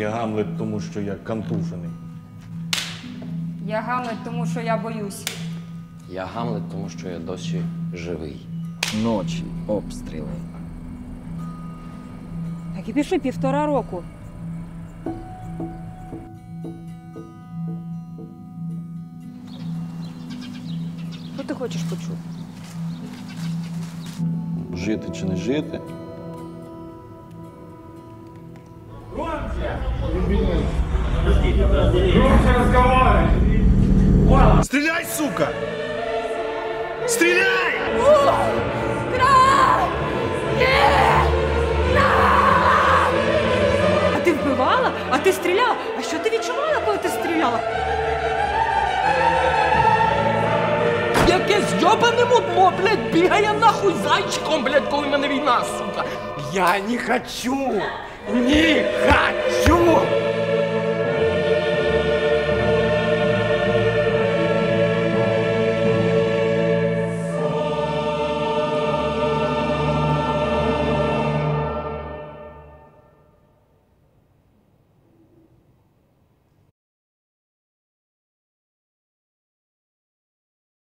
Я Гамлет, тому що я контужений. Я Гамлет, тому що я боюсь. Я Гамлет, тому що я досі живий. Ночі, обстріли. Так і пішли півтора року. Що ти хочеш почути? Жити чи не жити? Стреляй, сука! Стреляй! А ти вбивала? А ти стріляла? А що ти відчувала, коли ти стріляла? Якесь йобане мудло, блядь, бігає нахуй зайчиком, блядь, коли в мене війна, сука. Я не хочу! Не